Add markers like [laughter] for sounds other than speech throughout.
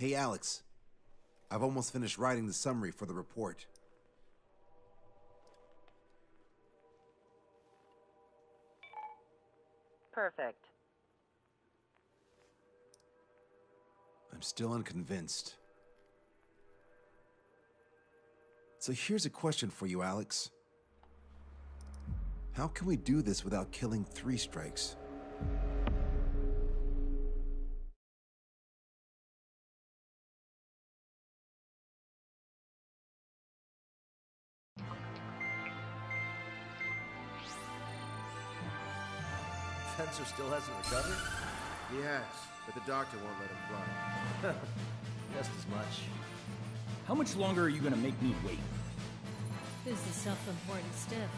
Hey, Alex. I've almost finished writing the summary for the report. Perfect. I'm still unconvinced. So here's a question for you, Alex. How can we do this without killing three strikes? Still hasn't recovered? Yes, but the doctor won't let him fly. [laughs] Just as much. How much longer are you gonna make me wait? Who's the self-important stiff?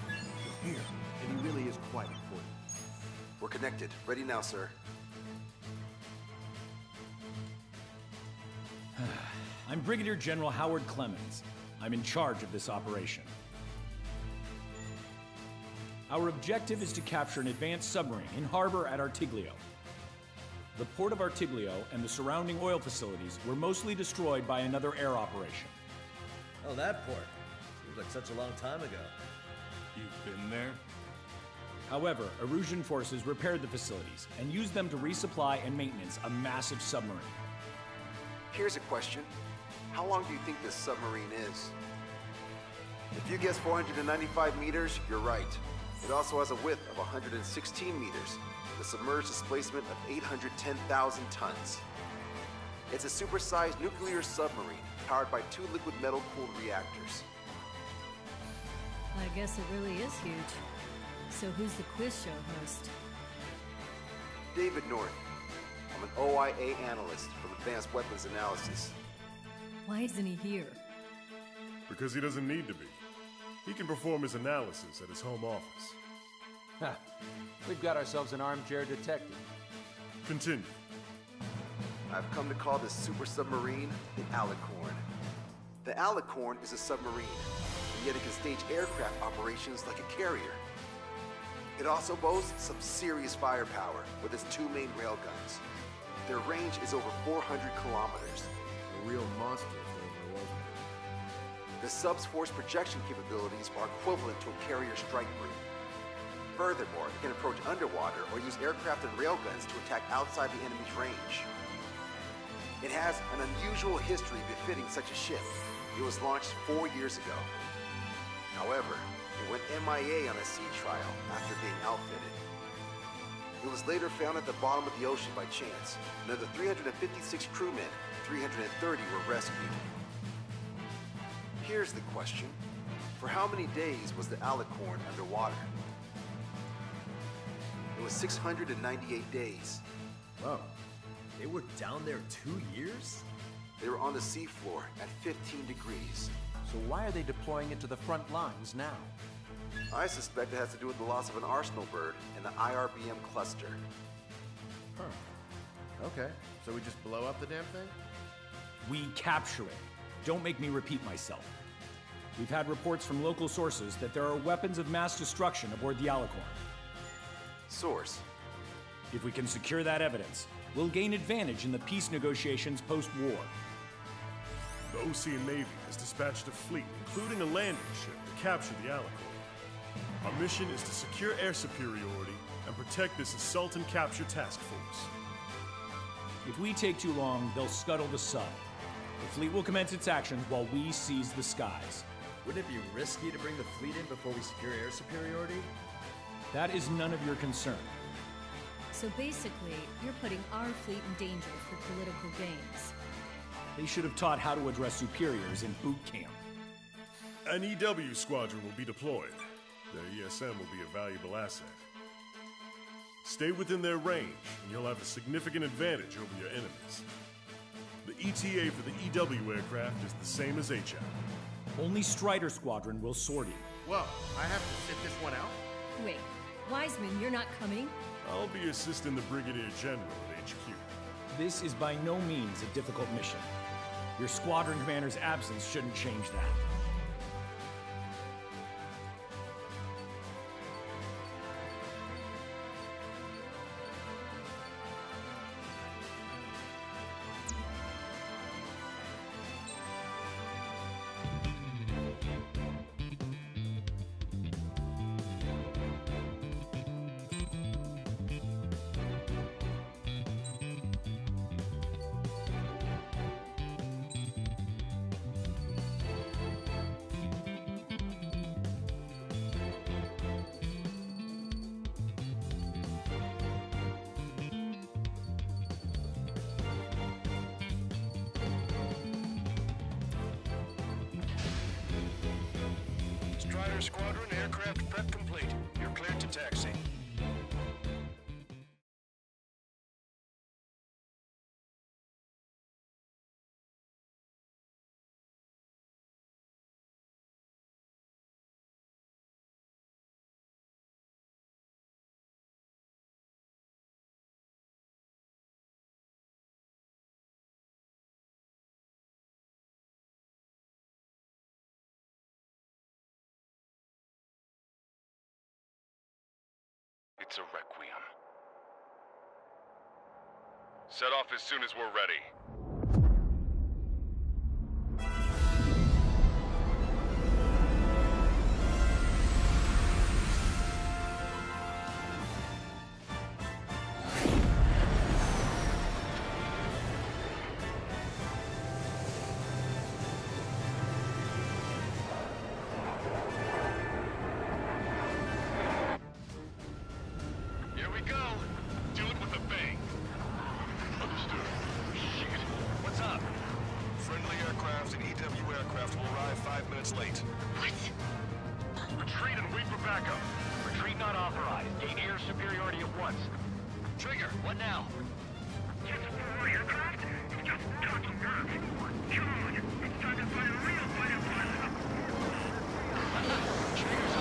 Here, and he really is quite important. We're connected. Ready now, sir. [sighs] I'm Brigadier General Howard Clemens. I'm in charge of this operation. Our objective is to capture an advanced submarine in harbor at Artiglio. The port of Artiglio and the surrounding oil facilities were mostly destroyed by another air operation. Oh, that port. Seems like such a long time ago. You've been there? However, Erusian forces repaired the facilities and used them to resupply and maintenance a massive submarine. Here's a question. How long do you think this submarine is? If you guess 495 meters, you're right. It also has a width of 116 meters, with a submerged displacement of 810,000 tons. It's a supersized nuclear submarine powered by two liquid metal cooled reactors. I guess it really is huge. So who's the quiz show host? David North. I'm an OIA analyst from Advanced Weapons Analysis. Why isn't he here? Because he doesn't need to be. He can perform his analysis at his home office. Ha. We've got ourselves an armchair detective. Continue. I've come to call this super submarine the Alicorn. The Alicorn is a submarine, and yet it can stage aircraft operations like a carrier. It also boasts some serious firepower with its two main railguns. Their range is over 400 kilometers. A real monster The sub's force projection capabilities are equivalent to a carrier strike group. Furthermore, it can approach underwater or use aircraft and railguns to attack outside the enemy's range. It has an unusual history befitting such a ship. It was launched four years ago. However, it went MIA on a sea trial after being outfitted. It was later found at the bottom of the ocean by chance, and of the 356 crewmen, 330 were rescued. Here's the question. For how many days was the Alicorn underwater? It was 698 days. Whoa. They were down there two years? They were on the seafloor at 15 degrees. So why are they deploying it to the front lines now? I suspect it has to do with the loss of an arsenal bird in the IRBM cluster. Huh. Okay, so we just blow up the damn thing? We capture it. Don't make me repeat myself. We've had reports from local sources that there are weapons of mass destruction aboard the Alicorn. Source. If we can secure that evidence, we'll gain advantage in the peace negotiations post-war. The Osean Navy has dispatched a fleet, including a landing ship, to capture the Alicorn. Our mission is to secure air superiority and protect this assault and capture task force. If we take too long, they'll scuttle the sub. The fleet will commence its actions while we seize the skies. Wouldn't it be risky to bring the fleet in before we secure air superiority? That is none of your concern. So basically, you're putting our fleet in danger for political gains. They should have taught how to address superiors in boot camp. An EW squadron will be deployed. Their ESM will be a valuable asset. Stay within their range, and you'll have a significant advantage over your enemies. The ETA for the EW aircraft is the same as HAP. Only Strider Squadron will sort sortie. Well, I have to sit this one out? Wait, Wiseman, you're not coming? I'll be assisting the Brigadier General at HQ. This is by no means a difficult mission. Your squadron commander's absence shouldn't change that. Context. A requiem. Set off as soon as we're ready. once. Trigger, what now? Just a it's Just talking nonsense. Come on, it's time to find a real fighter pilot. [laughs] Trigger's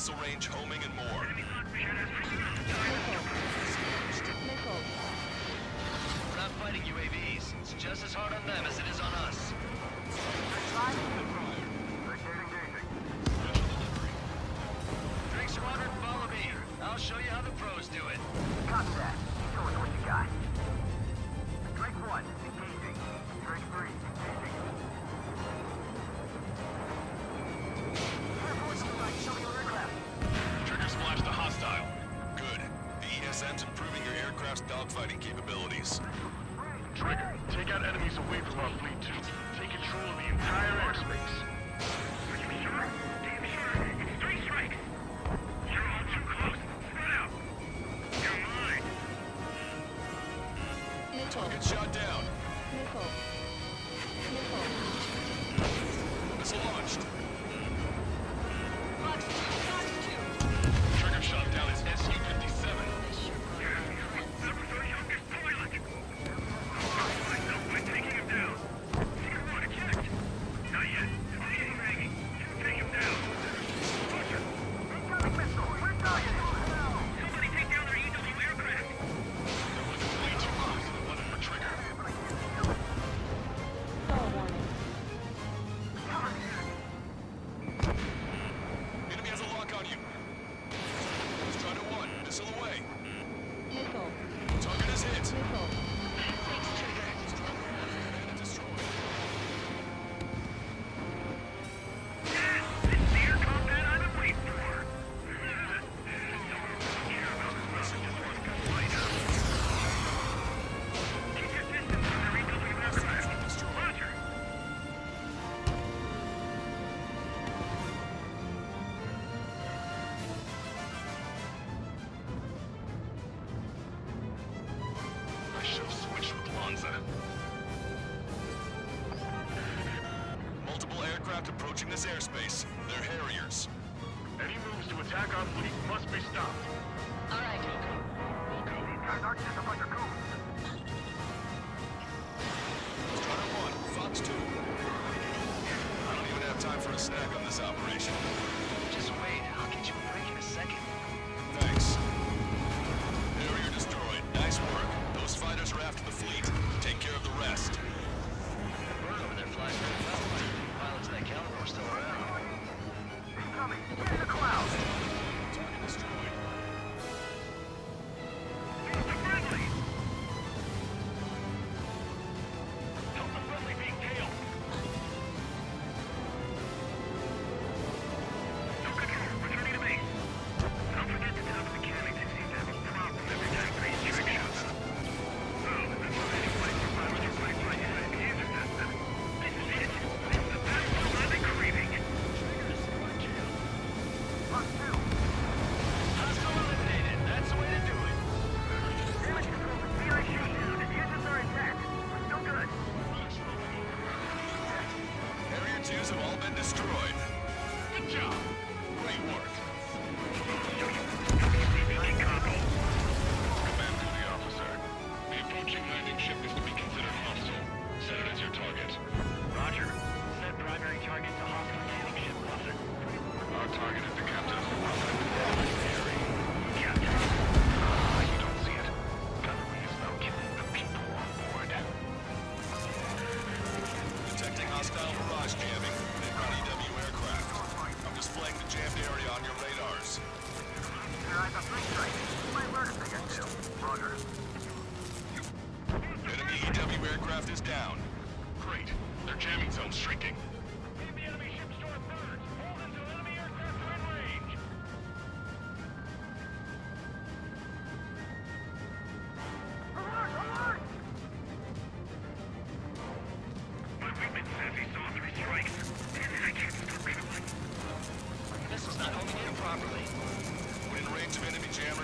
missile range, homing, and more.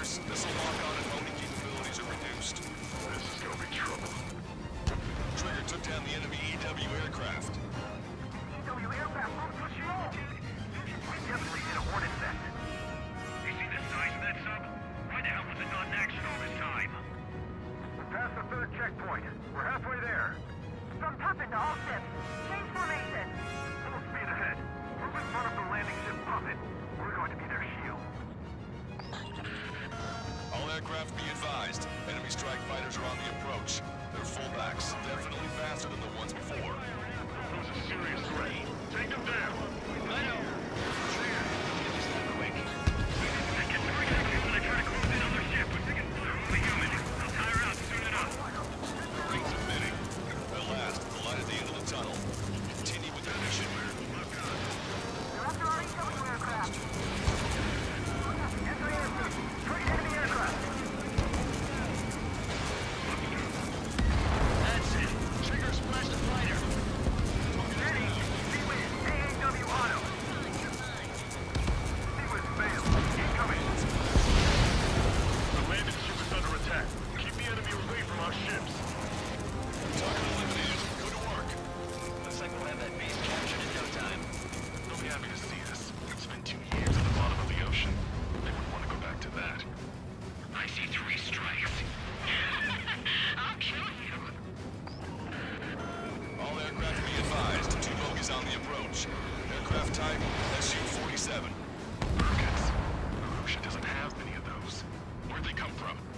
Jammers, missile lock-on and come from?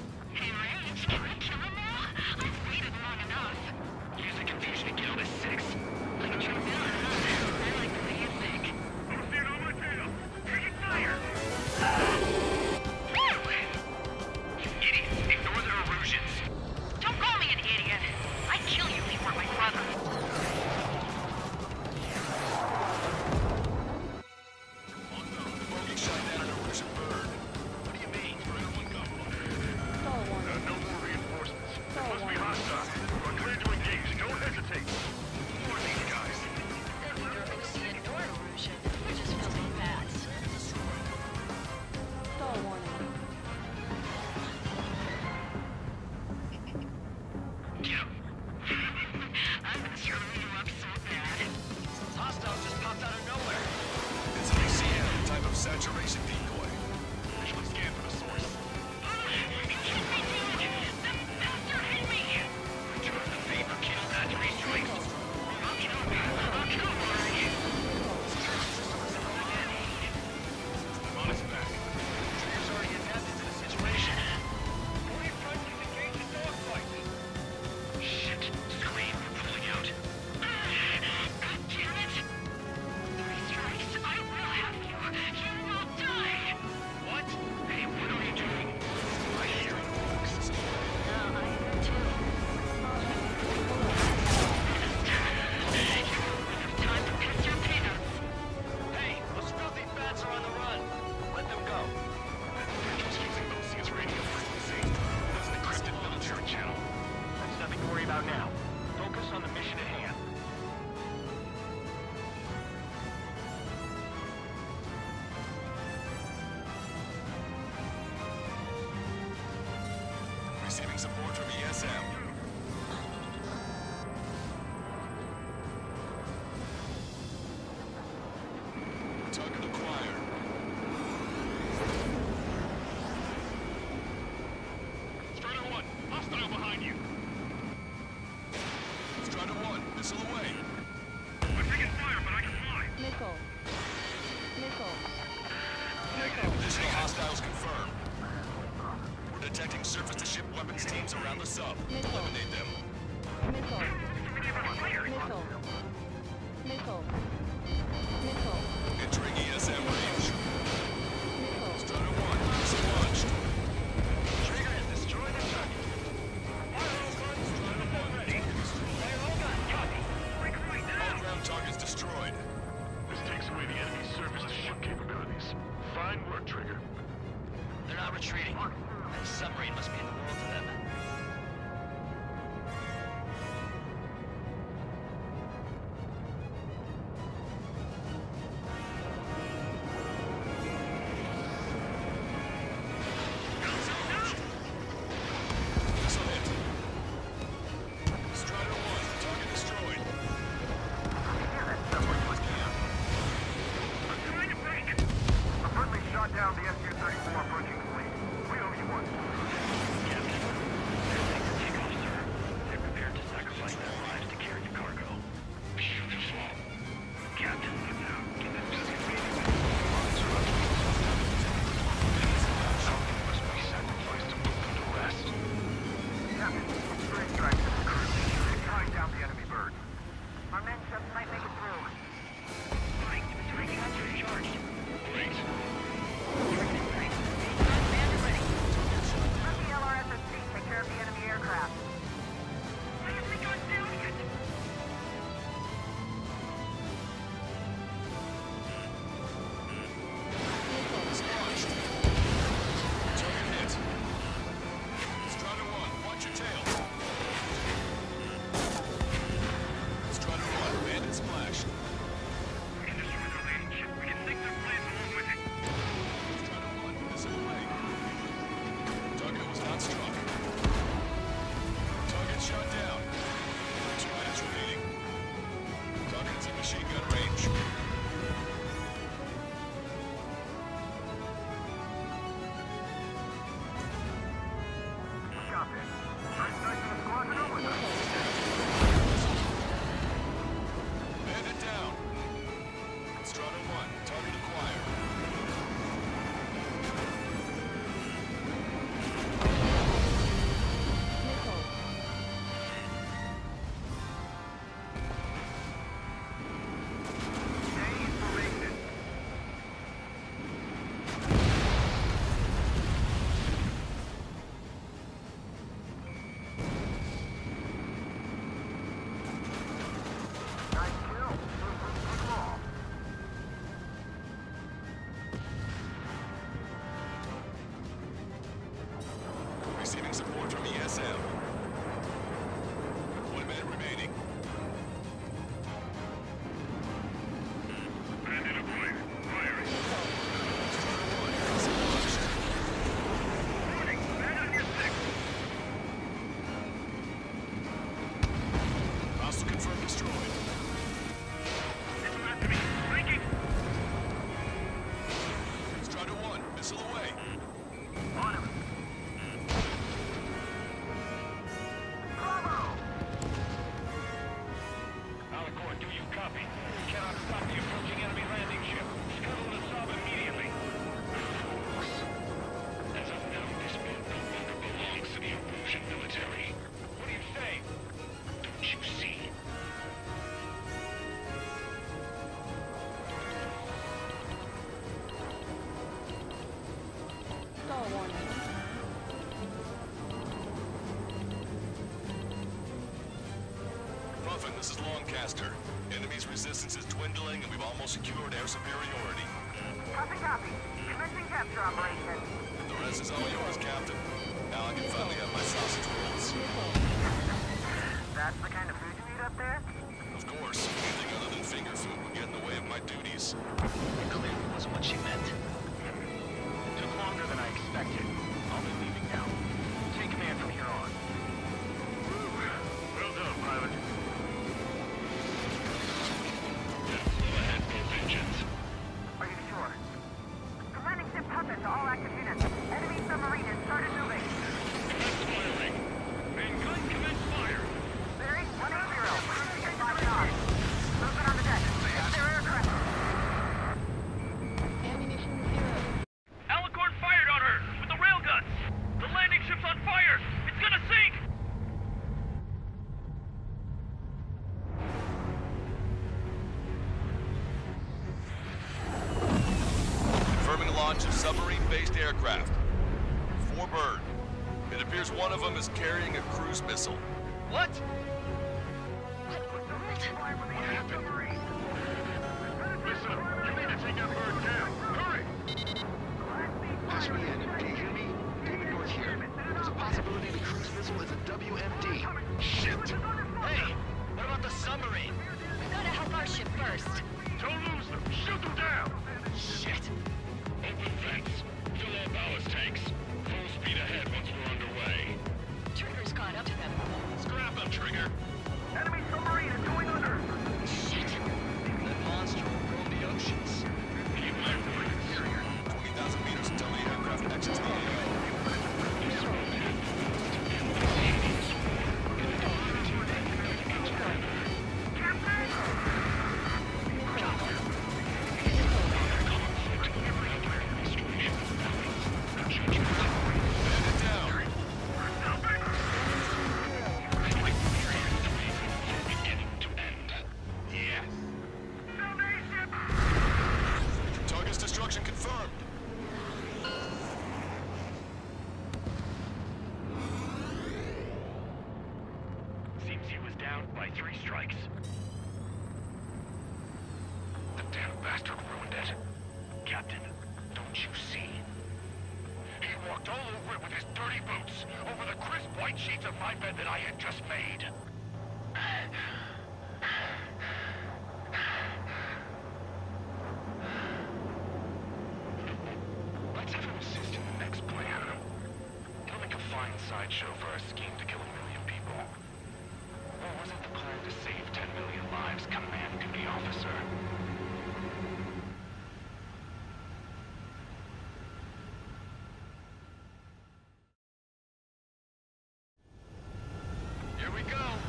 Saturated. support from ESM. Muffin, this is Long Caster. Enemy's resistance is dwindling and we've almost secured air superiority. Copy, copy. Commencing capture operation. The rest is all yours, Captain. Now I can finally have my sausage rolls. That's the kind of food you eat up there? Of course. Anything other than finger food would get in the way of my duties. It clearly wasn't what she meant. Sideshow for our scheme to kill a million people. Or was it the plan to save 10 million lives, command duty officer? Here we go.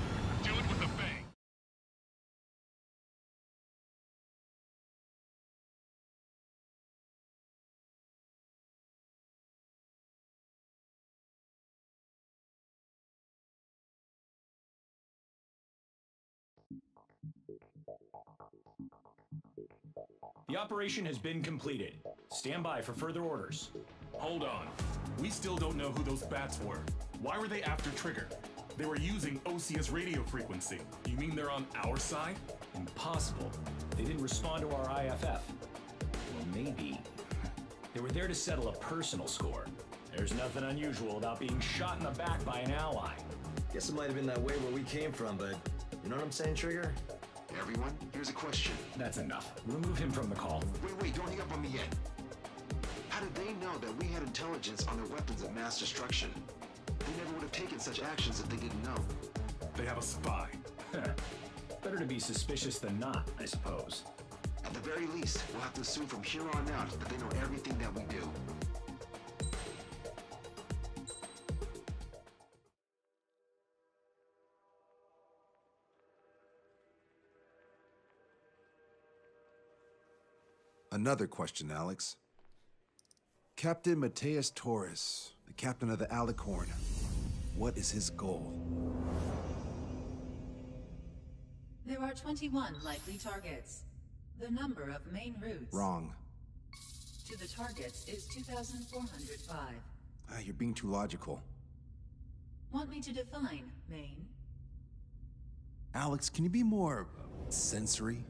The operation has been completed. Stand by for further orders. Hold on. We still don't know who those bats were. Why were they after Trigger? They were using OCS radio frequency. You mean they're on our side? Impossible. They didn't respond to our IFF. Well, maybe. They were there to settle a personal score. There's nothing unusual about being shot in the back by an ally. Guess it might have been that way where we came from, but you know what I'm saying, Trigger? Everyone, here's a question. That's enough. Remove him from the call. Wait, wait, don't hang up on me yet. How did they know that we had intelligence on their weapons of mass destruction? They never would have taken such actions if they didn't know. They have a spy. [laughs] Better to be suspicious than not, I suppose. At the very least, we'll have to assume from here on out that they know everything that we do. Another question, Alex. Captain Matias Torres, the captain of the Alicorn. What is his goal? There are 21 likely targets. The number of main routes Wrong. to the targets is 2,405. Ah, you're being too logical. Want me to define main? Alex, can you be more sensory?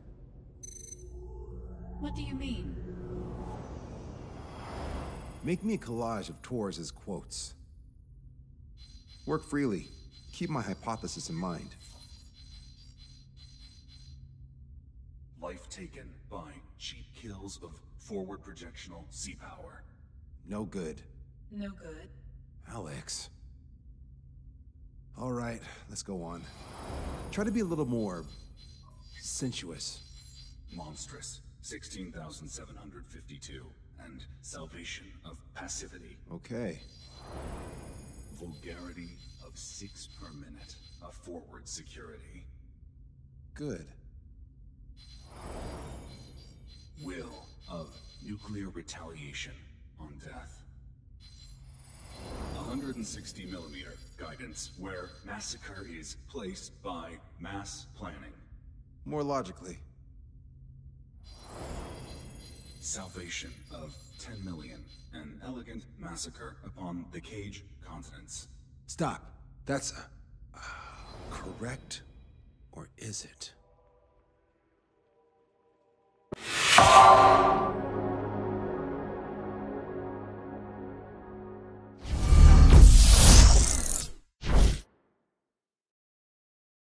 What do you mean? Make me a collage of Torres's quotes. Work freely. Keep my hypothesis in mind. Life taken by cheap kills of forward projectional sea power. No good. No good. Alex. All right, let's go on. Try to be a little more sensuous. Monstrous, 16,752. And salvation of passivity. Okay. Vulgarity of six per minute. A forward security. Good. Will of nuclear retaliation on death. 160 millimeter guidance where massacre is placed by mass planning. More logically. Salvation of 10 million. An elegant massacre upon the cage continents. Stop. That's uh, uh correct, or is it?